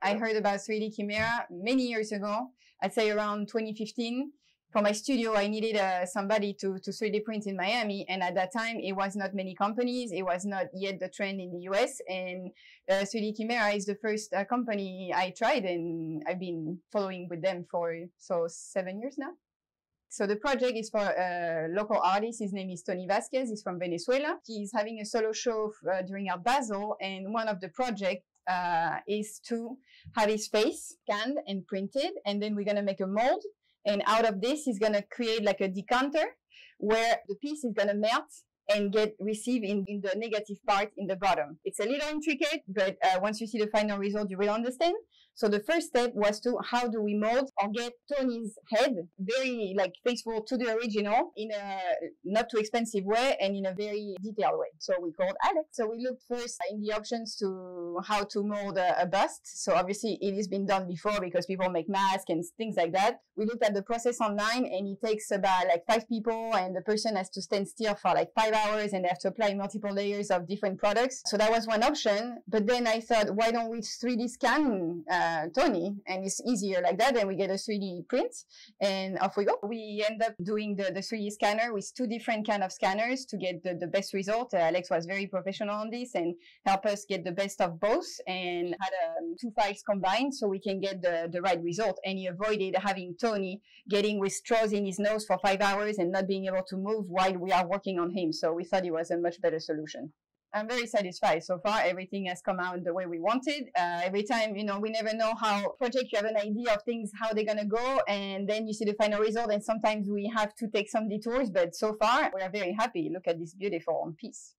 I heard about 3D Chimera many years ago. I'd say around 2015. For my studio, I needed uh, somebody to, to 3D print in Miami. And at that time, it was not many companies. It was not yet the trend in the US. And uh, 3D Chimera is the first uh, company I tried. And I've been following with them for so seven years now. So the project is for a local artist. His name is Tony Vasquez. He's from Venezuela. He's having a solo show uh, during Art Basel, and one of the project uh, is to have his face scanned and printed, and then we're gonna make a mold. And out of this, he's gonna create like a decanter where the piece is gonna melt and get received in, in the negative part in the bottom. It's a little intricate, but uh, once you see the final result, you will understand. So the first step was to how do we mold or get Tony's head very like faithful to the original in a not too expensive way and in a very detailed way. So we called Alex. So we looked first in the options to how to mold a, a bust. So obviously it has been done before because people make masks and things like that. We looked at the process online and it takes about like five people and the person has to stand still for like five hours and they have to apply multiple layers of different products. So that was one option. But then I thought, why don't we 3D scan uh, Tony, and it's easier like that. And we get a 3D print, and off we go. We end up doing the, the 3D scanner with two different kind of scanners to get the, the best result. Uh, Alex was very professional on this and help us get the best of both, and had um, two files combined so we can get the, the right result. And he avoided having Tony getting with straws in his nose for five hours and not being able to move while we are working on him. So we thought it was a much better solution. I'm very satisfied so far. Everything has come out the way we wanted. Uh, every time, you know, we never know how project you have an idea of things, how they're going to go. And then you see the final result. And sometimes we have to take some detours, but so far we are very happy. Look at this beautiful piece.